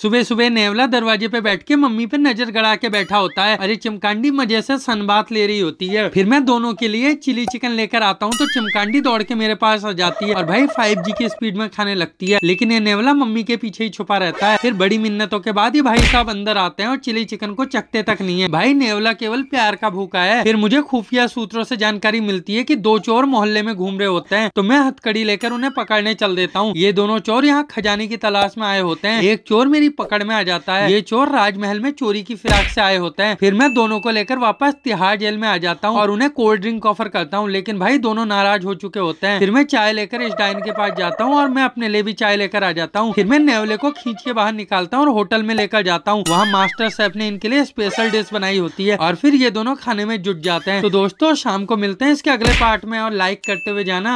सुबह सुबह नेवला दरवाजे पे बैठ के मम्मी पे नज़र गड़ा के बैठा होता है। अरे, चिमकांडी मज़े से सनबात ले रही होती है। फिर मैं दोनों के लिए चिली चिकन लेकर आता हूँ तो चिमकांडी दौड़ के मेरे पास आ जाती है और भाई फाइव जी की स्पीड में खाने लगती है। लेकिन ये नेवला मम्मी के पीछे ही छुपा रहता है। फिर बड़ी मिन्नतों के बाद ये भाई साहब अंदर आते हैं और चिली चिकन को चखते तक नहीं है। भाई, नेवला केवल प्यार का भूखा है। फिर मुझे खुफिया सूत्रों से जानकारी मिलती है की दो चोर मोहल्ले में घूम रहे होते हैं। तो मैं हथकड़ी लेकर उन्हें पकड़ने चल देता हूँ। ये दोनों चोर यहाँ खजाने की तलाश में आए होते हैं। एक चोर मेरी पकड़ में आ जाता जाता है। ये चोर राजमहल में चोरी की फिराक से आए होते हैं। फिर मैं दोनों को लेकर वापस तिहाड़ जेल में आ जाता हूँ और उन्हें कोल्ड ड्रिंक ऑफ़र करता हूँ। लेकिन भाई, दोनों नाराज़ हो चुके होते हैं। फिर मैं चाय लेकर इस डाइन के पास जाता हूँ और मैं अपने लिए भी चाय लेकर आ जाता हूँ। फिर मैं नेवले को खींच के बाहर निकालता हूँ और होटल में लेकर जाता हूँ। वहाँ मास्टर शेफ ने इनके लिए स्पेशल डिश बनाई होती है और फिर ये दोनों खाने में जुट जाते हैं। तो दोस्तों, शाम को मिलते हैं इसके अगले पार्ट में और लाइक करते हुए जाना।